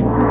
you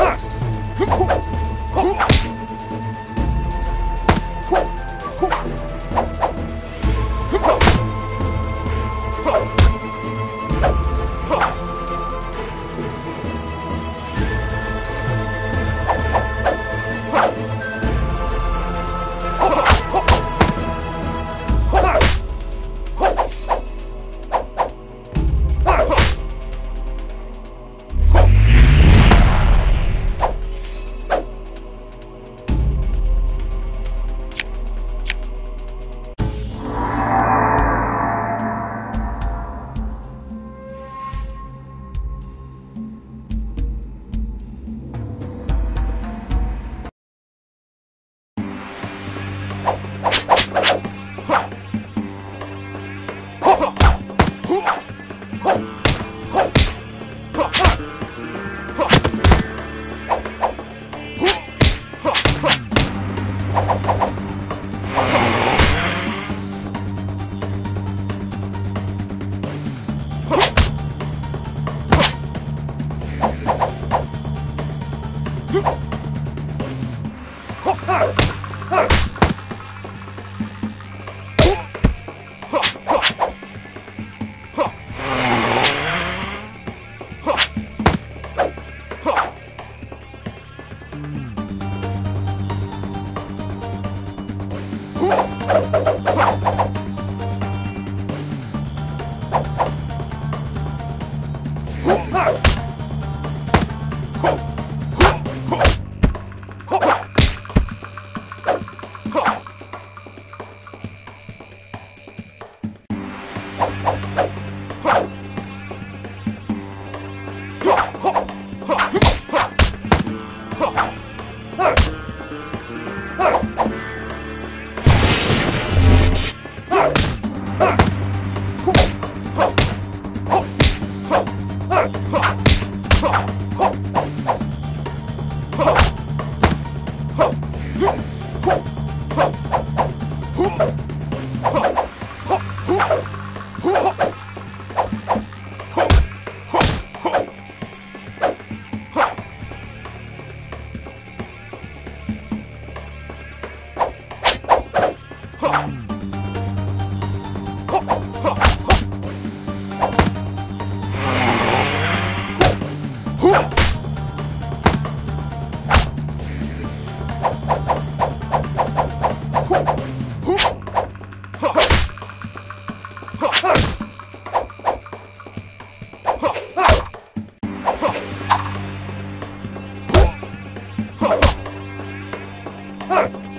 Huh? Huh? Huh? Huh! Hadi.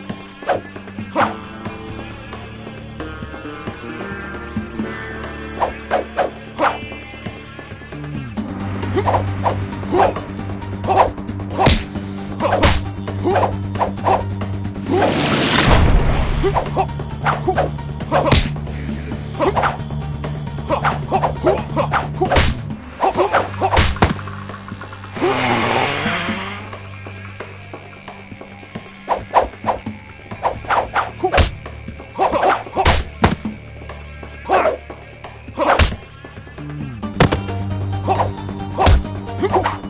Huh!